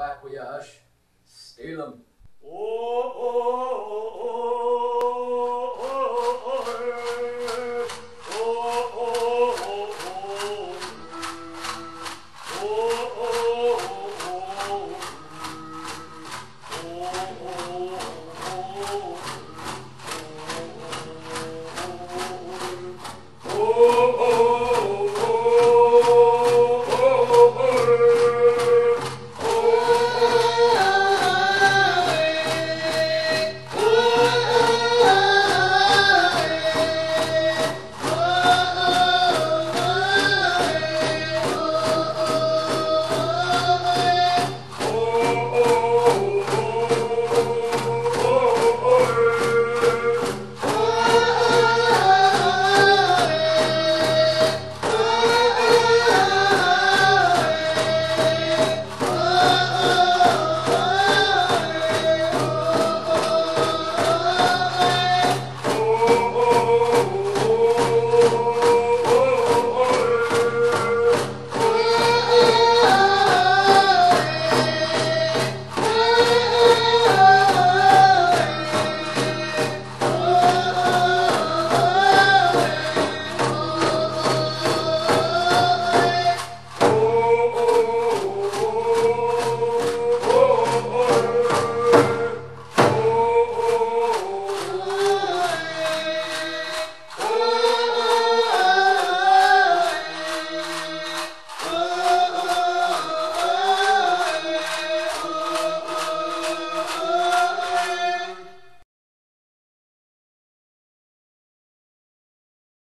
Backwash. Steal them. Oh, oh, oh, oh, oh, oh, oh, oh, oh, oh,